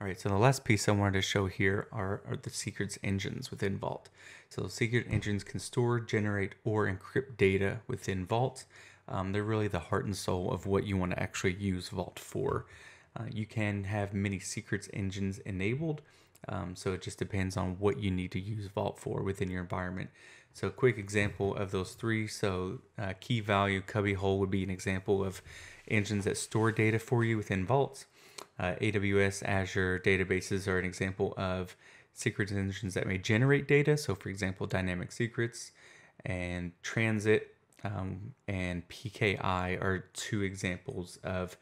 All right, so the last piece I wanted to show here are, are the secrets engines within Vault. So secret engines can store, generate, or encrypt data within Vault. Um, they're really the heart and soul of what you want to actually use Vault for. Uh, you can have many secrets engines enabled, um, so it just depends on what you need to use Vault for within your environment. So a quick example of those three. So uh, key value cubbyhole would be an example of engines that store data for you within Vaults. Uh, AWS, Azure databases are an example of secrets engines that may generate data. So, for example, Dynamic Secrets and Transit um, and PKI are two examples of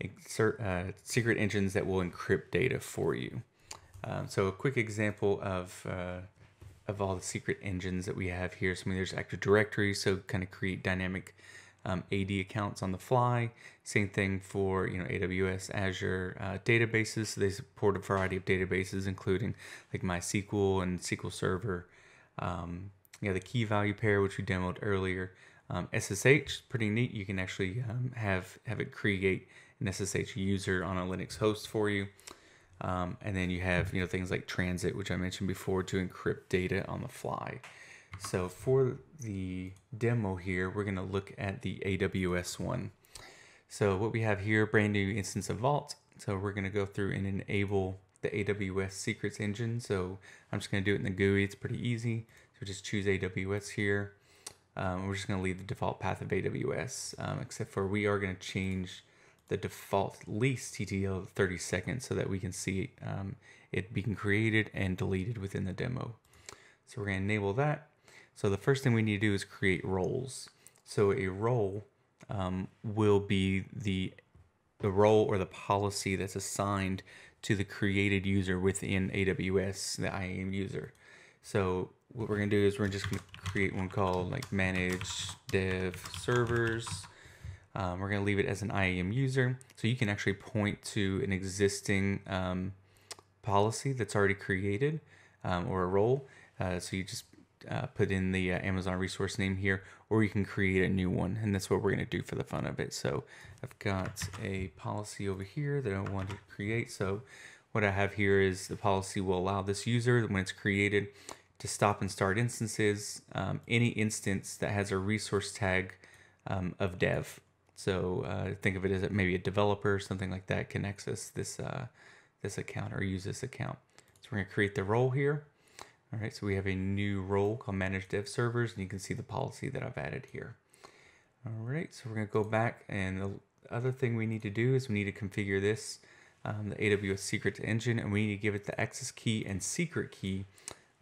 insert, uh, secret engines that will encrypt data for you. Um, so, a quick example of uh, of all the secret engines that we have here. So, I mean, there's Active Directory, so kind of create dynamic um, AD accounts on the fly. Same thing for you know AWS, Azure uh, databases. So they support a variety of databases, including like MySQL and SQL Server. Um, know the key value pair, which we demoed earlier. Um, SSH, pretty neat. You can actually um, have have it create an SSH user on a Linux host for you. Um, and then you have you know things like Transit, which I mentioned before, to encrypt data on the fly. So for the demo here, we're going to look at the AWS one. So what we have here, brand new instance of Vault. So we're going to go through and enable the AWS secrets engine. So I'm just going to do it in the GUI. It's pretty easy. So just choose AWS here. Um, we're just going to leave the default path of AWS, um, except for we are going to change the default lease TTL 30 seconds so that we can see um, it being created and deleted within the demo. So we're going to enable that. So the first thing we need to do is create roles. So a role um, will be the the role or the policy that's assigned to the created user within AWS, the IAM user. So what we're gonna do is we're just gonna create one called like manage dev servers. Um, we're gonna leave it as an IAM user. So you can actually point to an existing um, policy that's already created um, or a role. Uh, so you just uh, put in the uh, Amazon resource name here, or you can create a new one, and that's what we're going to do for the fun of it. So I've got a policy over here that I want to create. So what I have here is the policy will allow this user, when it's created, to stop and start instances, um, any instance that has a resource tag um, of dev. So uh, think of it as maybe a developer, something like that, can access this uh, this account or use this account. So we're going to create the role here. All right, so we have a new role called Manage Dev Servers, and you can see the policy that I've added here. All right, so we're gonna go back, and the other thing we need to do is we need to configure this, um, the AWS Secret Engine, and we need to give it the access key and secret key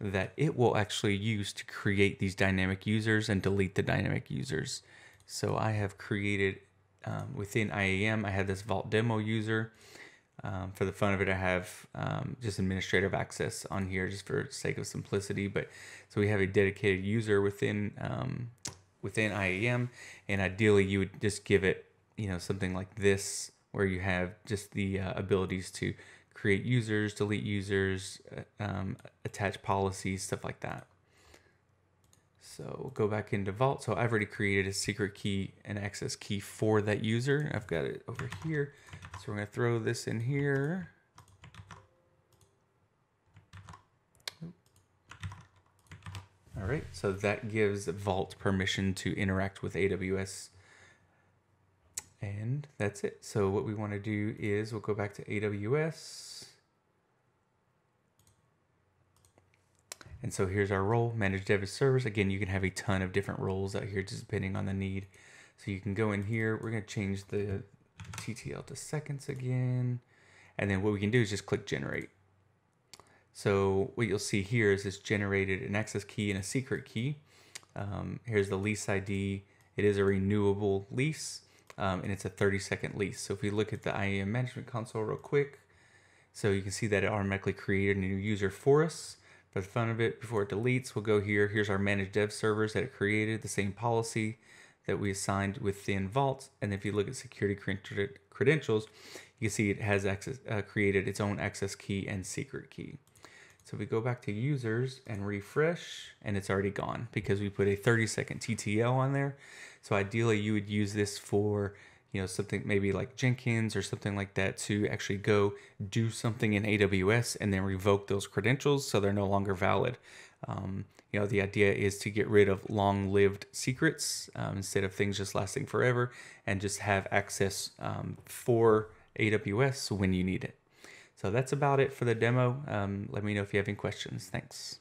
that it will actually use to create these dynamic users and delete the dynamic users. So I have created um, within IAM, I have this Vault demo user. Um, for the fun of it, I have um, just administrative access on here just for sake of simplicity. But so we have a dedicated user within um, within IAM, and ideally you would just give it you know something like this where you have just the uh, abilities to create users, delete users, uh, um, attach policies, stuff like that. So we'll go back into Vault. So I've already created a secret key and access key for that user. I've got it over here. So we're going to throw this in here. All right, so that gives Vault permission to interact with AWS. And that's it. So what we want to do is we'll go back to AWS. And so here's our role, manage dev servers. Again, you can have a ton of different roles out here just depending on the need. So you can go in here. We're going to change the TTL to seconds again. And then what we can do is just click generate. So what you'll see here is it's generated an access key and a secret key. Um, here's the lease ID. It is a renewable lease um, and it's a 30 second lease. So if we look at the IAM management console real quick, so you can see that it automatically created a new user for us. For the fun of it, before it deletes, we'll go here. Here's our managed dev servers that it created, the same policy that we assigned within Vault. And if you look at security credentials, you can see it has access, uh, created its own access key and secret key. So if we go back to users and refresh, and it's already gone because we put a 30 second TTL on there. So ideally you would use this for, you know, something maybe like Jenkins or something like that to actually go do something in AWS and then revoke those credentials so they're no longer valid. Um, you know, the idea is to get rid of long-lived secrets um, instead of things just lasting forever, and just have access um, for AWS when you need it. So that's about it for the demo. Um, let me know if you have any questions. Thanks.